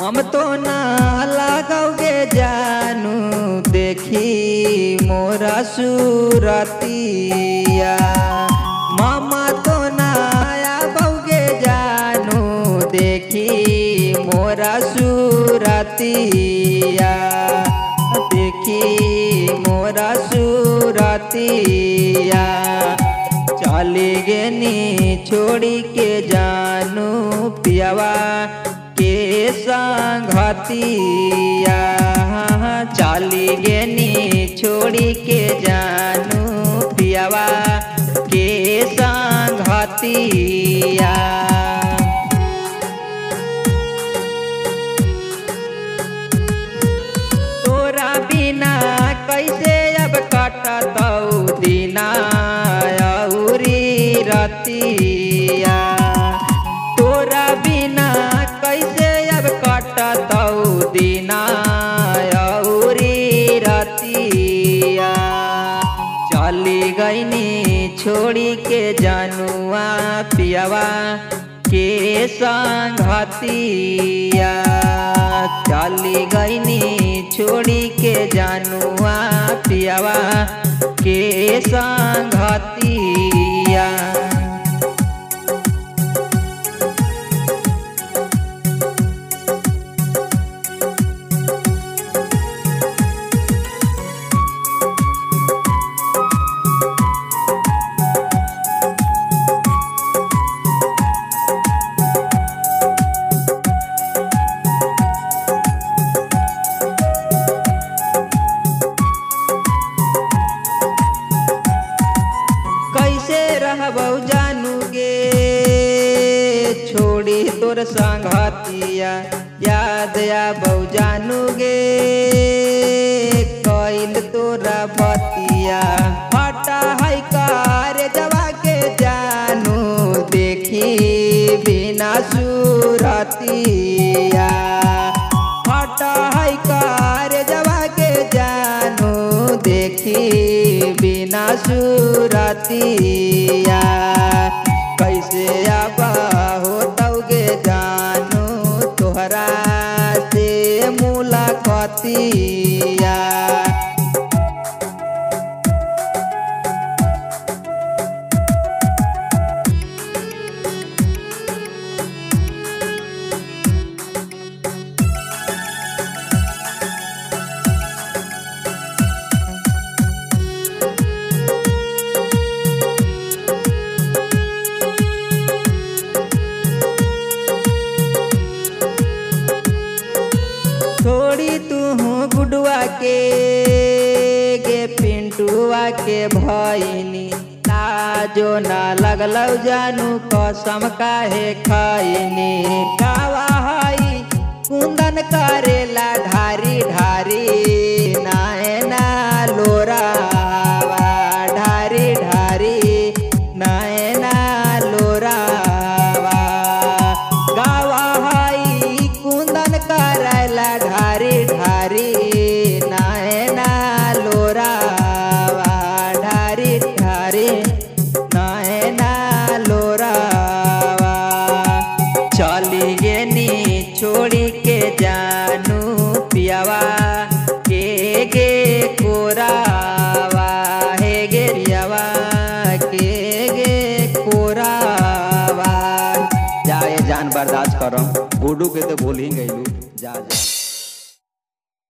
हम तो ना सूरतिया। मामा तो ना आबोगे जानू देखी मोरा सूरतिया। देखी मोरा सूरतिया। चली गेनी छोड़ी के जानू पियावा के संगतिया चली के जानू पियावा के संगतिया गईनी छोड़ी के जानुआ पियावा के संगतिया चली गईनी छोड़ी के जानुआ पियावा के संगतिया तोर संगतिया याद आबौ जानू गे कैल तोरा बतिया हटा है कार जवा के जानू। देखी बिना सूरतिया हटा है कार जवा के जानू। देखी बिना सूरतिया। see. गे पिंटुआ के भैनी ताजो ना लगल जानू कसम काहे खैनी कावा हई कुंदन करेला ढारी ढारी नायना लोरावा चली गेनी छोड़ी के जानू पियावा, के गे कोरावा हे गे रियावा, के गे कोरावा जा ये जान बर्दाश्त करो। बूढ़ू के तो बोल ही गई जा